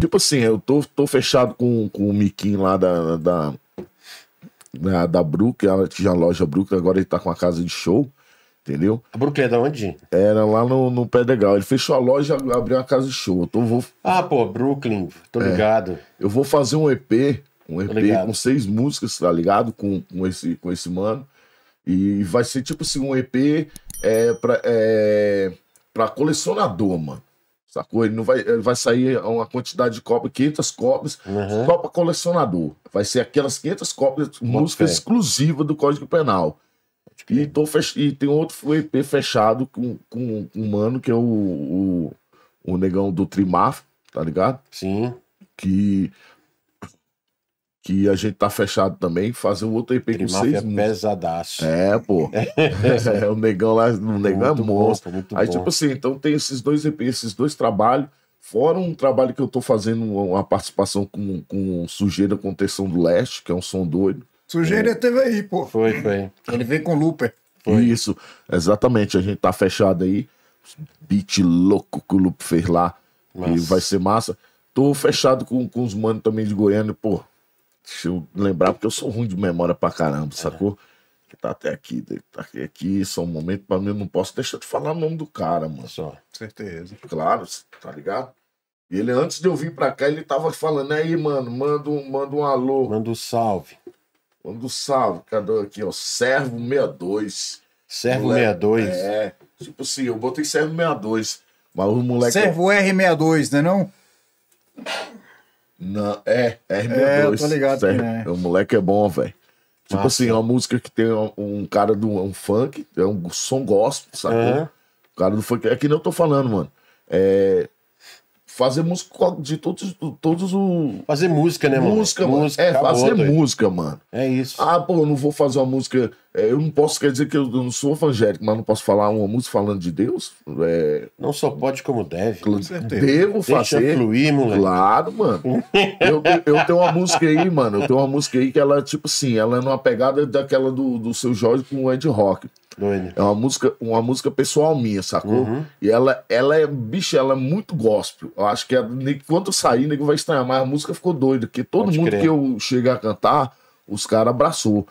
Tipo assim, eu tô, tô fechado com, com o Miquinho lá da, da, da, da Brook, ela tinha a loja Brook, agora ele tá com a casa de show, entendeu? A Brooklyn é da onde? Era lá no, no Pedregal. Ele fechou a loja e abriu uma casa de show. Eu vou, Ah, pô, Brooklyn, tô É. ligado. eu vou fazer um EP, um EP com seis músicas, tá ligado? Com, com, esse, com esse mano. E vai ser tipo assim, um EP é, pra, é, pra colecionador, mano. Sacou? Ele não vai, ele vai sair uma quantidade de cópias, 500 cópias, Uhum. só pra colecionador. Vai ser aquelas 500 cópias, música fé. exclusiva do Código Penal. E, tô fech... e tem outro EP fechado com, com, um mano que é o, o, o negão do Trimar, tá ligado? Sim. Que, que a gente tá fechado também, fazer um outro EP com Trimaf seis é pesadaço. É, pô. É, o negão lá, o negão Muito é bom, monstro. pô, muito Aí, bom. tipo assim, então tem esses dois EPs, esses dois trabalhos, fora um trabalho que eu tô fazendo, uma participação com, com Sujeira Contenção do Leste, que é um som doido. Sujeira teve aí, pô. Foi, foi. Ele veio com Looper. Foi. Isso, exatamente, a gente tá fechado aí. Beat louco que o Lupe fez lá. E vai ser massa. Tô fechado com, com os manos também de Goiânia, pô. Deixa eu lembrar, porque eu sou ruim de memória pra caramba, sacou? Que tá até aqui, tá aqui, aqui, só um momento pra mim, eu não posso deixar de falar o nome do cara, mano. Só. Certeza. Claro, tá ligado? E ele, antes de eu vir pra cá, ele tava falando, aí, mano, manda um, manda um alô, Manda um salve. manda um salve, cadê aqui, ó, Servo 62. Servo Moleque, 62. É, tipo assim, eu botei Servo 62, mas o moleque... Servo R62, né não? Não, é, R62. É, eu tô ligado é. O moleque é bom, velho. Tipo assim, é uma música que tem um, um cara do um funk, é um som gospel, sacou? Aham. O cara do funk, é que nem eu tô falando, mano. É... Fazer música de todos, todos os... Fazer música, né, mano? Música, mano. é, acabou, fazer doido. música, mano. É isso. Ah, pô, eu não vou fazer uma música. é, eu não posso, quer dizer que eu não sou evangélico, mas não posso falar uma música falando de Deus? É, Não só pode como deve. certeza. devo Deixa fazer. fluir, moleque. Claro, mano. Eu, eu tenho uma música aí, mano. Eu tenho uma música aí que ela, tipo assim, ela é numa pegada daquela do, do seu Jorge com o Ed Rock. Doido. É uma música, uma música pessoal minha, sacou? Uhum. E ela, ela é, bicho, ela é muito gospel. Eu acho que quando eu sair, nego vai estranhar, mas a música ficou doida, porque todo Pode mundo crer. que eu cheguei a cantar, os caras abraçou.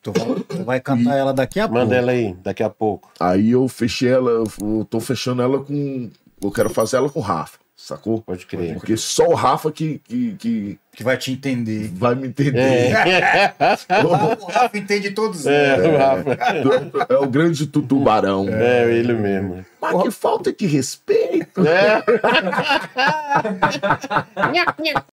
Tu vai, tu vai cantar ela daqui a pouco. Manda ela aí, daqui a pouco. Aí eu fechei ela, eu tô fechando ela com. Eu quero fazer ela com o Rafa, sacou? Pode crer. Porque só o Rafa que, que, que Que vai te entender. vai me entender. É, O Rafa entende todos é, eles. o Rafa. É o grande tutubarão. É, ele mesmo. Mas que falta de respeito. É.